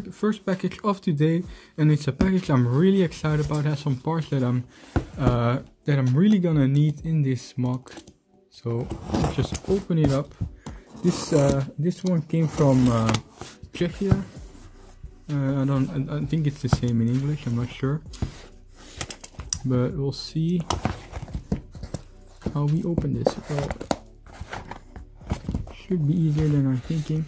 third, first package of today and it's a package I'm really excited about. It has some parts that I'm uh, that I'm really gonna need in this MOC. So just open it up. This uh, this one came from uh, Czechia. Uh, I don't I, I think it's the same in English, I'm not sure. But we'll see how we open this. Well, should be easier than I'm thinking.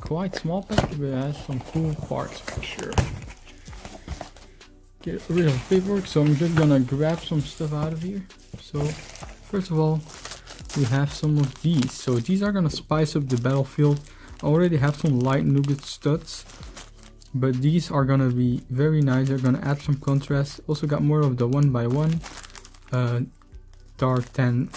Quite small package, but it has some cool parts for sure. Get rid of paperwork, so I'm just gonna grab some stuff out of here. So, first of all, we have some of these. So these are gonna spice up the battlefield. I already have some light nougat studs, but these are gonna be very nice. They're gonna add some contrast. Also got more of the one by one uh, dark tan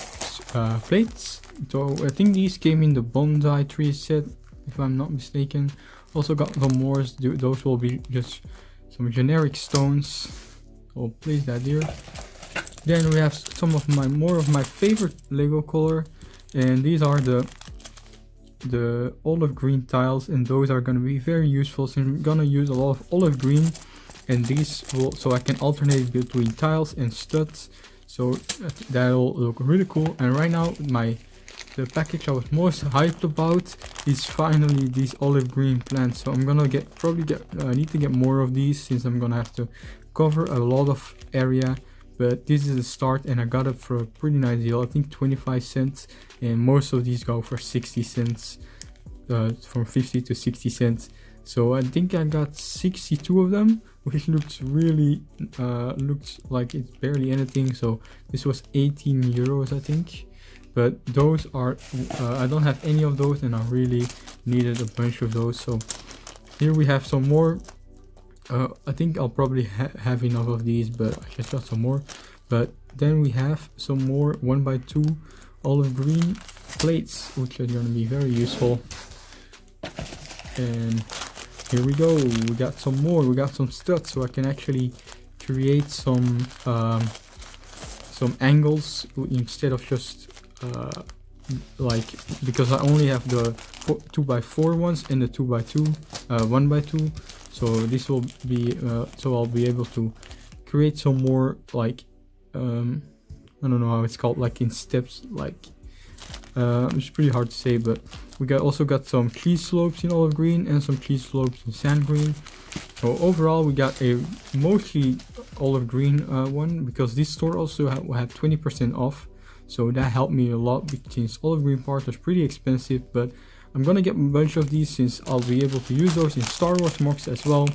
uh, plates. So I think these came in the bonsai tree set if I'm not mistaken. Also got the Moors, those will be just some generic stones. I'll place that here. Then we have some of my more of my favorite Lego color, and these are the the olive green tiles, and those are going to be very useful. So I'm gonna use a lot of olive green, and these will so I can alternate between tiles and studs. So that'll look really cool. And right now my the package I was most hyped about is finally these olive green plants. So I'm gonna get probably get I uh, need to get more of these since I'm gonna have to cover a lot of area. But this is a start and I got it for a pretty nice deal. I think 25 cents and most of these go for 60 cents. Uh, from 50 to 60 cents. So I think I got 62 of them, which looks really uh, looks like it's barely anything. So this was 18 euros, I think but those are uh, I don't have any of those and I really needed a bunch of those. So here we have some more. Uh, I think I'll probably ha have enough of these but I just got some more. But then we have some more one by two olive green plates which are to be very useful. And here we go. We got some more. We got some studs so I can actually create some um, some angles instead of just uh, like because I only have the 2 by 4 ones and the 2 by 2 uh, 1 by 2 so this will be uh, so I'll be able to create some more like um, I don't know how it's called like in steps like uh, it's pretty hard to say but we got also got some cheese slopes in olive green and some cheese slopes in sand green. So overall we got a mostly olive green uh, one because this store also had 20% off so that helped me a lot because since olive green parts was pretty expensive but I'm gonna get a bunch of these since I'll be able to use those in Star Wars MOCs as well.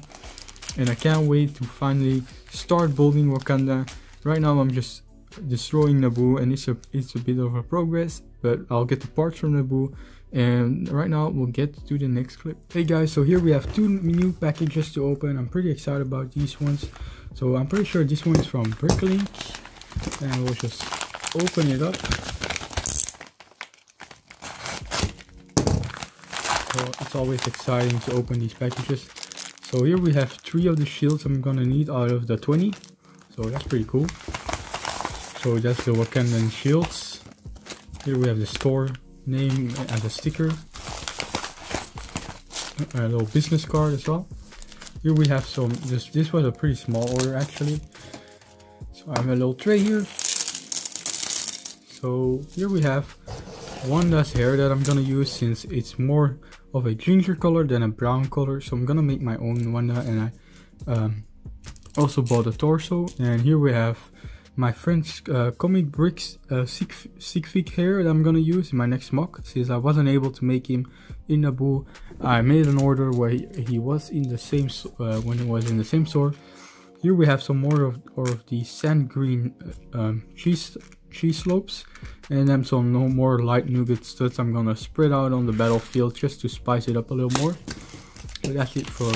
And I can't wait to finally start building Wakanda. Right now I'm just destroying Naboo and it's a it's a bit of a progress but I'll get the parts from Naboo. And right now we'll get to the next clip. Hey guys so here we have two new packages to open. I'm pretty excited about these ones. So I'm pretty sure this one is from Bricklink and we'll just open it up. So it's always exciting to open these packages. So here we have three of the shields I'm gonna need out of the 20. So that's pretty cool. So that's the Wakandan shields. Here we have the store name as a sticker. A little business card as well. Here we have some, this, this was a pretty small order actually. So I have a little tray here so here we have one less hair that I'm gonna use since it's more of a ginger color than a brown color. So I'm gonna make my own one and I um, also bought a torso. And here we have my friend's uh, comic bricks uh, Sig hair that I'm gonna use in my next MOC. Since I wasn't able to make him in Naboo I made an order where he, he was in the same uh, when he was in the same store. Here we have some more of, of the sand green uh, um, cheese cheese slopes and then some no more light nougat studs I'm gonna spread out on the battlefield just to spice it up a little more. But that's it for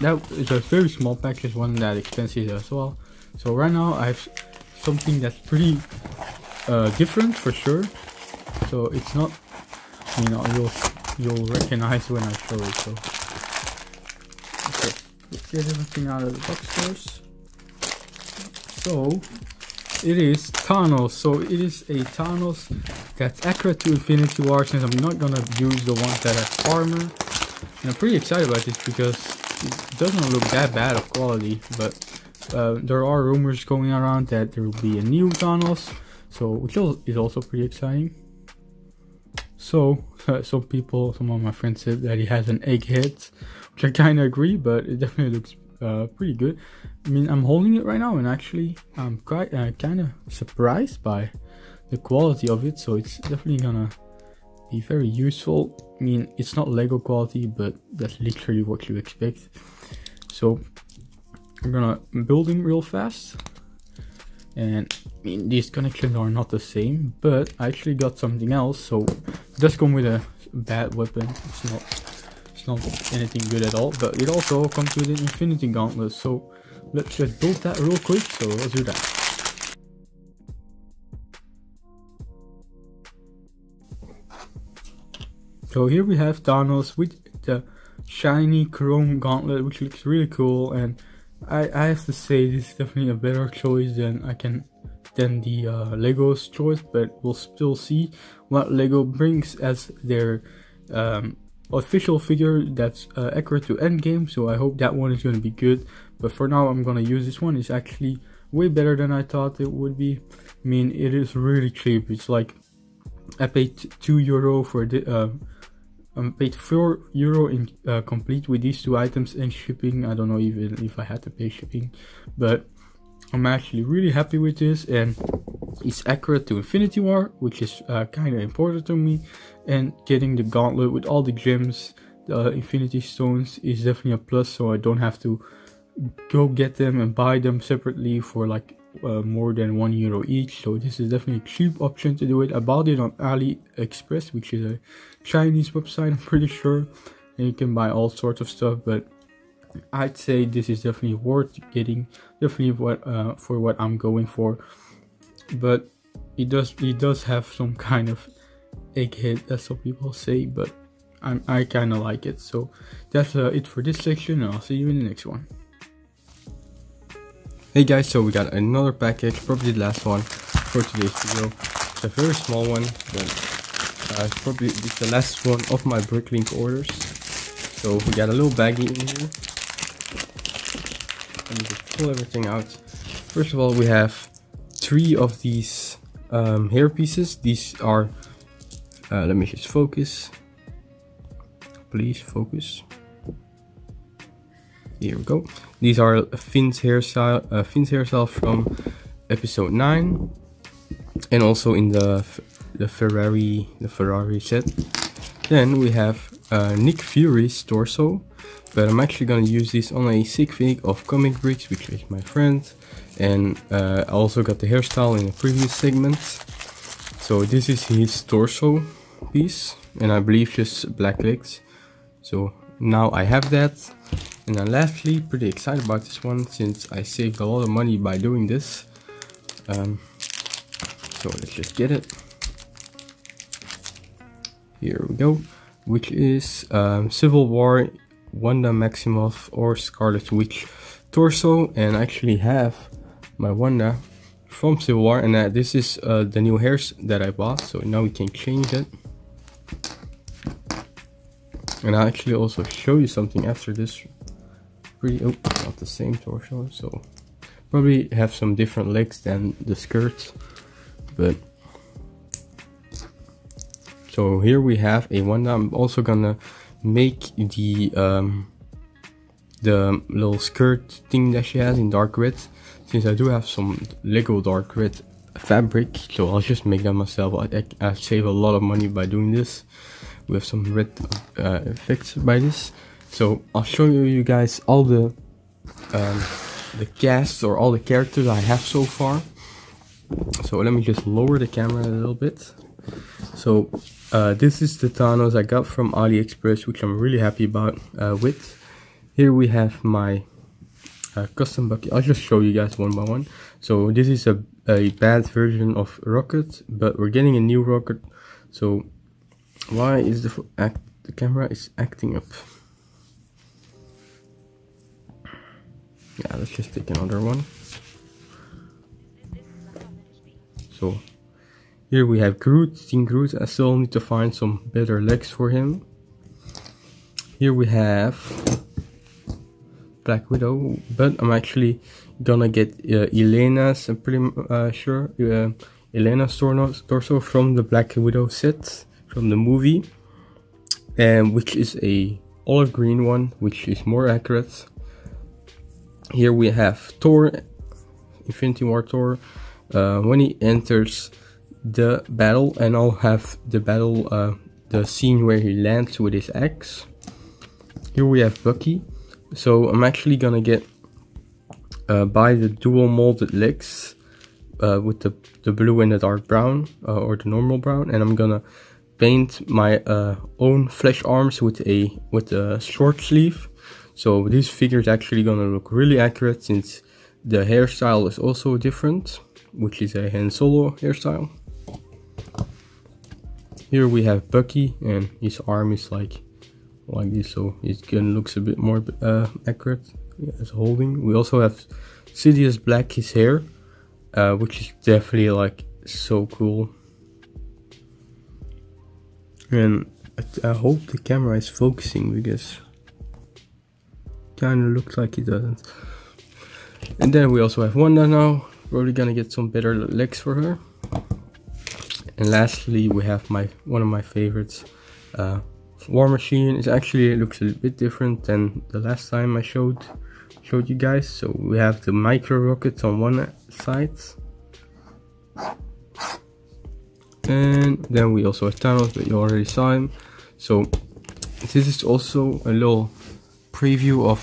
that is a very small package one that expensive as well. So right now I have something that's pretty uh, different for sure. So it's not you know you'll you'll recognize when I show it so. Okay, let's get everything out of the box first. So it is Thanos. So it is a Thanos that's accurate to Infinity War since I'm not gonna use the ones that have armor. And I'm pretty excited about this because it doesn't look that bad of quality, but uh, there are rumors going around that there will be a new Thanos, so which is also pretty exciting. So, uh, some people, some of my friends said that he has an egghead, which I kind of agree, but it definitely looks uh, pretty good. I mean, I'm holding it right now, and actually, I'm quite uh, kind of surprised by the quality of it. So it's definitely gonna be very useful. I mean, it's not Lego quality, but that's literally what you expect. So I'm gonna build him real fast. And I mean, these connections are not the same, but I actually got something else. So it does come with a bad weapon. It's not, not anything good at all. But it also comes with an Infinity Gauntlet. So let's just build that real quick. So let's do that. So here we have Thanos with the shiny chrome gauntlet, which looks really cool. And I, I have to say this is definitely a better choice than I can than the uh, Lego's choice, but we'll still see what Lego brings as their um, official figure that's uh, accurate to Endgame. So I hope that one is going to be good. But for now, I'm going to use this one. It's actually way better than I thought it would be. I mean, it is really cheap. It's like I paid two euro for the. Uh, I paid 4 euro in uh, complete with these two items and shipping. I don't know even if I had to pay shipping, but I'm actually really happy with this and it's accurate to Infinity War, which is uh, kind of important to me. And getting the gauntlet with all the gems, the Infinity Stones is definitely a plus, so I don't have to go get them and buy them separately for like uh, more than one euro each. So this is definitely a cheap option to do it. I bought it on aliexpress which is a chinese website i'm pretty sure. And you can buy all sorts of stuff but i'd say this is definitely worth getting definitely what uh, for what i'm going for but it does it does have some kind of egghead that's what people say but I'm, i kind of like it so that's uh, it for this section and i'll see you in the next one Hey guys, so we got another package, probably the last one for today's video. It's a very small one, but uh, probably it's the last one of my Bricklink orders. So we got a little baggie in here. Let me just pull everything out. First of all, we have three of these um, hair pieces. These are, uh, let me just focus. Please focus. Here we go. These are Finn's hairstyle, uh, Finn's hairstyle from episode 9 and also in the the Ferrari the Ferrari set. Then we have uh, Nick Fury's torso, but I'm actually gonna use this on a sig fig of Comic Bricks, which is my friend, and uh, I also got the hairstyle in the previous segment. So this is his torso piece, and I believe just black legs. So now I have that and then lastly pretty excited about this one since I saved a lot of money by doing this um, so let's just get it here we go which is um, Civil War Wanda Maximoff or Scarlet Witch torso and I actually have my Wanda from Civil War and uh, this is uh, the new hairs that I bought so now we can change it and I'll actually also show you something after this. Pretty, oh, not the same torso, so probably have some different legs than the skirt, but so here we have a one. I'm also gonna make the um, the little skirt thing that she has in dark red, since I do have some Lego dark red fabric, so I'll just make that myself. I, I, I save a lot of money by doing this with some red uh, effects by this. So I'll show you guys all the um, the casts or all the characters I have so far. So let me just lower the camera a little bit. So uh, this is the Thanos I got from AliExpress, which I'm really happy about uh, with. Here we have my uh, custom bucket. I'll just show you guys one by one. So this is a, a bad version of Rocket, but we're getting a new Rocket. So why is the act the camera is acting up? Yeah, let's just take another one. So here we have Groot, Teen Groot. I still need to find some better legs for him. Here we have Black Widow, but I'm actually gonna get uh, Yelena's, I'm pretty uh, sure, uh, Yelena's torso from the Black Widow set from the movie, and which is a olive green one, which is more accurate. Here we have Thor, Infinity War Thor, uh, when he enters the battle, and I'll have the battle, uh, the scene where he lands with his axe. Here we have Bucky. So I'm actually gonna get uh, buy the dual molded legs uh, with the, the blue and the dark brown uh, or the normal brown and I'm gonna paint my uh, own flesh arms with a with a short sleeve so this figure is actually gonna look really accurate since the hairstyle is also different which is a Han Solo hairstyle here we have Bucky and his arm is like like this so his gun looks a bit more uh, accurate as holding. We also have Sirius Black his hair uh, which is definitely like so cool. And I, I hope the camera is focusing because kind of looks like it doesn't. And then we also have Wanda now. Probably gonna get some better legs for her and lastly we have my one of my favorites uh, War Machine is actually looks a bit different than the last time I showed showed you guys. So we have the micro rockets on one side. And then we also have Thanos, but you already saw him. So this is also a little preview of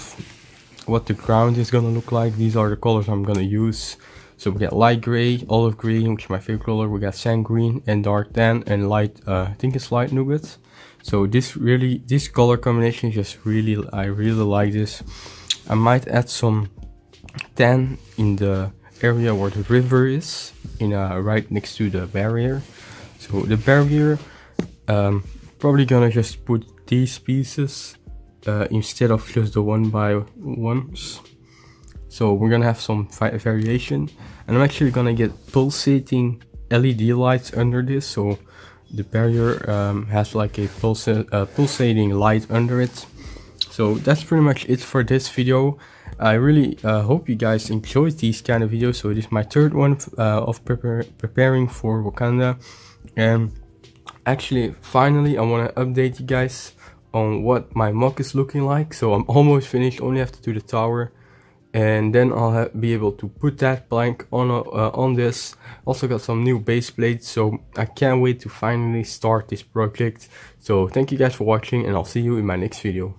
what the ground is gonna look like. These are the colors I'm gonna use. So we got light gray, olive green, which is my favorite color. We got sand green and dark tan and light, uh, I think it's light nougat. So this really, this color combination just really, I really like this. I might add some tan in the area where the river is, in uh, right next to the barrier. So the barrier, um, probably gonna just put these pieces uh, instead of just the one by ones. So we're gonna have some variation, and I'm actually gonna get pulsating LED lights under this. So the barrier um, has like a pulsa uh, pulsating light under it. So that's pretty much it for this video. I really uh, hope you guys enjoyed these kind of videos. So it is my third one uh, of preparing for wakanda. And actually finally i want to update you guys on what my MOC is looking like. So i'm almost finished only have to do the tower and then I'll be able to put that plank on uh, on this. Also got some new base plates, so I can't wait to finally start this project. So thank you guys for watching and I'll see you in my next video.